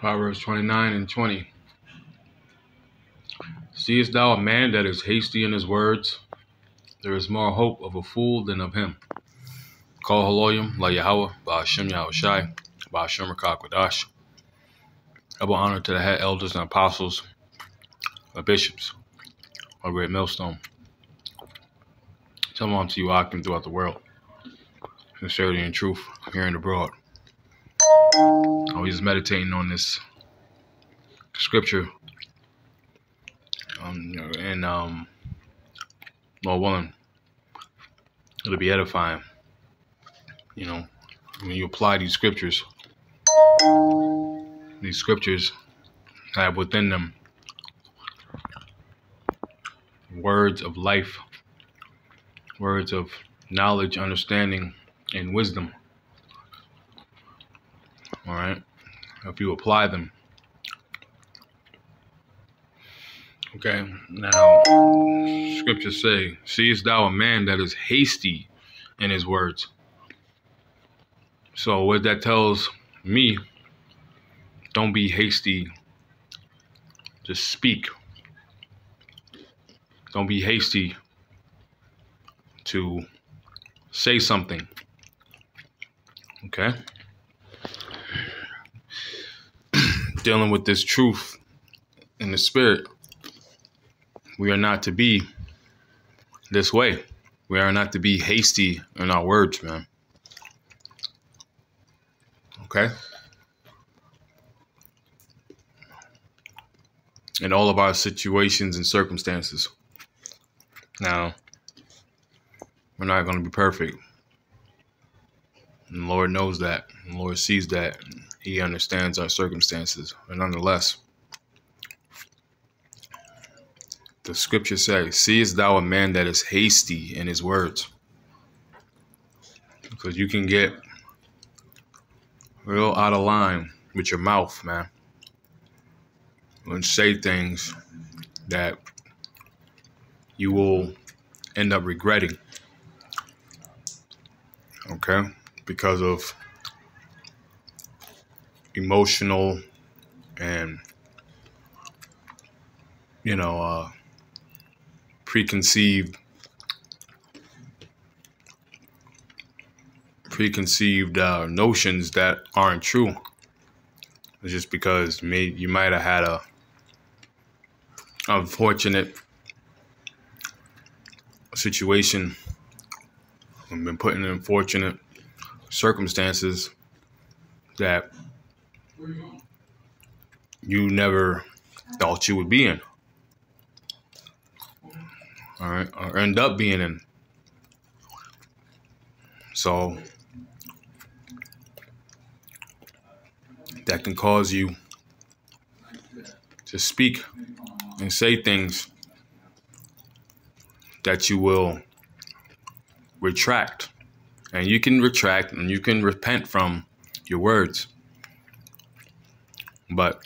Proverbs 29 and 20. Seest thou a man that is hasty in his words? There is more hope of a fool than of him. Call Haloyim, La Yahweh, Ba'ashem Yahushai, Ba'ashem Rakakwadash. Double honor to the head elders and apostles, the bishops, our great millstone. Tell them to you, Akim, throughout the world. Sincerity and truth, here and abroad. Always meditating on this scripture. Um, and um, Lord willing, it'll be edifying. You know, when you apply these scriptures, these scriptures have within them words of life, words of knowledge, understanding, and wisdom. All right. If you apply them. Okay. Now, scriptures say, Seest thou a man that is hasty in his words? So, what that tells me, don't be hasty. Just speak. Don't be hasty to say something. Okay? Dealing with this truth in the spirit, we are not to be this way. We are not to be hasty in our words, man. Okay? In all of our situations and circumstances. Now, we're not going to be perfect. And the Lord knows that. The Lord sees that. He understands our circumstances. But nonetheless, the scripture says, Seest thou a man that is hasty in his words? Because you can get real out of line with your mouth, man. And say things that you will end up regretting. Okay? Because of emotional and, you know, uh, preconceived preconceived uh, notions that aren't true. It's just because may, you might have had a unfortunate situation and been put in unfortunate circumstances that you never thought you would be in. All right, or end up being in. So that can cause you to speak and say things that you will retract. And you can retract and you can repent from your words. But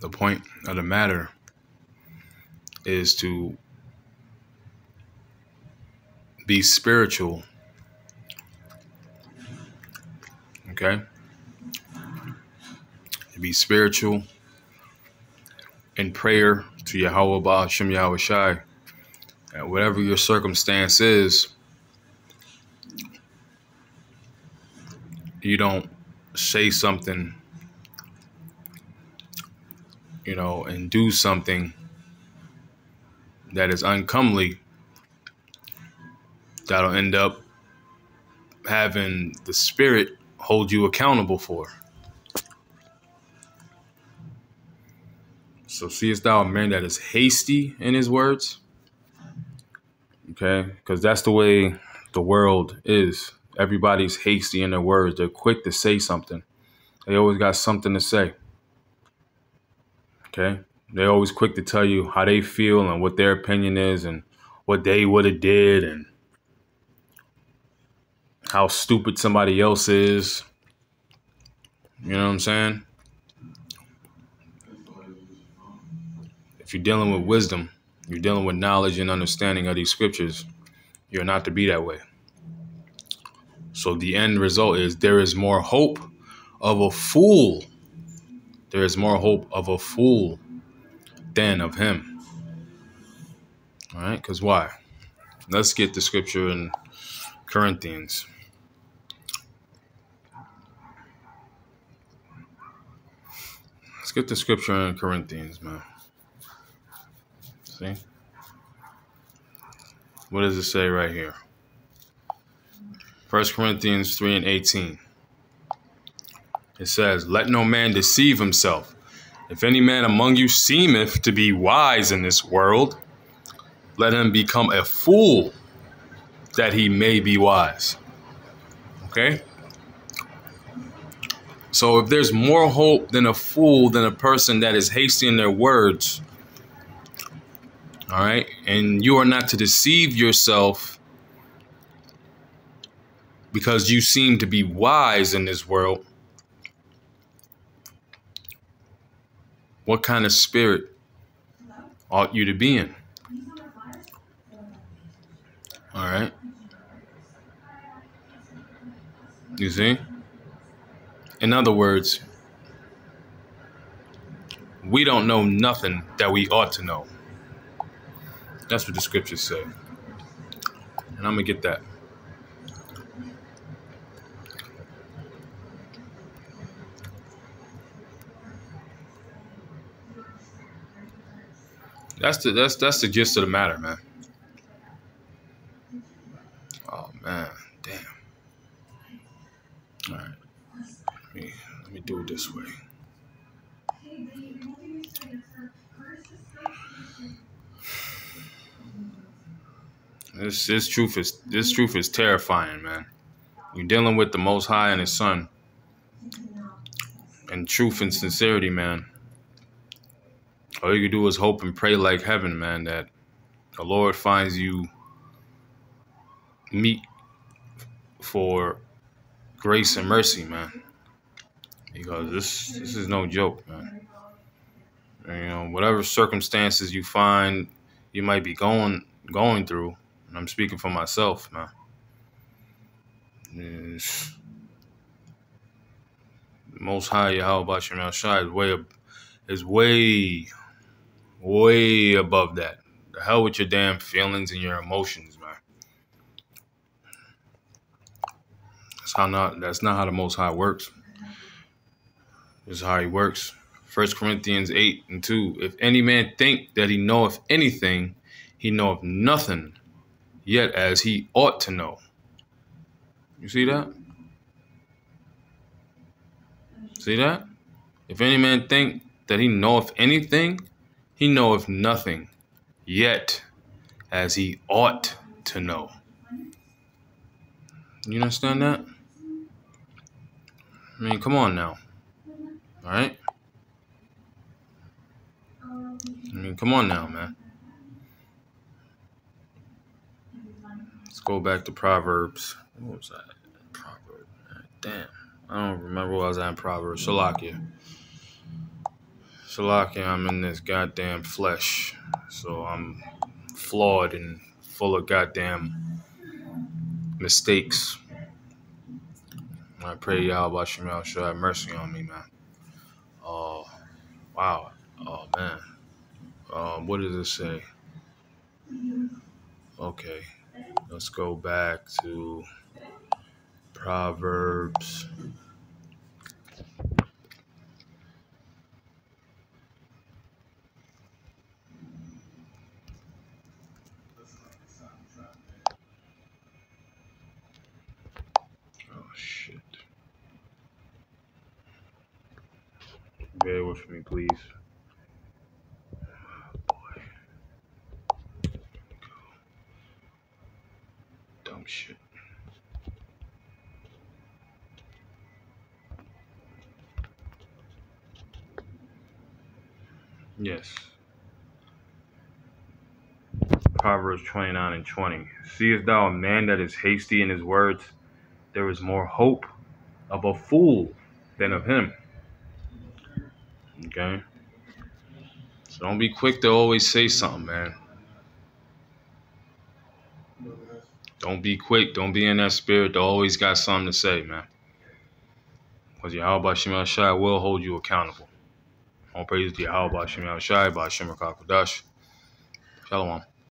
the point of the matter is to be spiritual. Okay? Be spiritual in prayer to Yahweh Ba'ashem Yahweh Shai. And whatever your circumstance is, you don't say something, you know, and do something that is uncomely that'll end up having the spirit hold you accountable for. So seest thou a man that is hasty in his words? Okay, because that's the way the world is. Everybody's hasty in their words. They're quick to say something. They always got something to say. Okay, they're always quick to tell you how they feel and what their opinion is and what they would have did and how stupid somebody else is. You know what I'm saying? If you're dealing with wisdom, you're dealing with knowledge and understanding of these scriptures, you're not to be that way. So the end result is there is more hope of a fool. There is more hope of a fool than of him. All right, because why? Let's get the scripture in Corinthians. Let's get the scripture in Corinthians, man. See? What does it say right here? 1 Corinthians 3 and 18. It says, Let no man deceive himself. If any man among you seemeth to be wise in this world, let him become a fool that he may be wise. Okay? So if there's more hope than a fool than a person that is hasty in their words, all right, and you are not to deceive yourself because you seem to be wise in this world, what kind of spirit ought you to be in? All right. You see? In other words, we don't know nothing that we ought to know. That's what the scriptures say. And I'm going to get that. That's the that's that's the gist of the matter, man. Oh man, damn. All right, let me let me do it this way. This this truth is this truth is terrifying, man. You're dealing with the Most High and His Son, and truth and sincerity, man. All you can do is hope and pray like heaven, man, that the Lord finds you meet for grace and mercy, man. Because this this is no joke, man. And, you know, whatever circumstances you find you might be going going through, and I'm speaking for myself, man. Most high Yahweh Shai is way is way way above that. The hell with your damn feelings and your emotions, man. That's how not that's not how the most high works. This is how he works. First Corinthians 8 and 2. If any man think that he knoweth anything, he knoweth nothing, yet as he ought to know. You see that? See that? If any man think that he knoweth anything, he knoweth nothing, yet as he ought to know. You understand that? I mean, come on now. All right? I mean, come on now, man. Let's go back to Proverbs. What was that? Proverbs. Damn. I don't remember what I was at in Proverbs. Shalakia. Shalaki, I'm in this goddamn flesh. So I'm flawed and full of goddamn mistakes. I pray Yahweh Shemel should have mercy on me, man. Oh, wow. Oh, man. Um, what does it say? Okay. Let's go back to Proverbs. Bear with me, please. Dumb shit. Yes. Proverbs 29 and 20. Seest thou a man that is hasty in his words? There is more hope of a fool than of him. Okay? So don't be quick to always say something, man. Don't be quick. Don't be in that spirit to always got something to say, man. Because Yahweh Shem Shai will hold you accountable. All praise to Yahweh Shem Shai by Shem Shalom.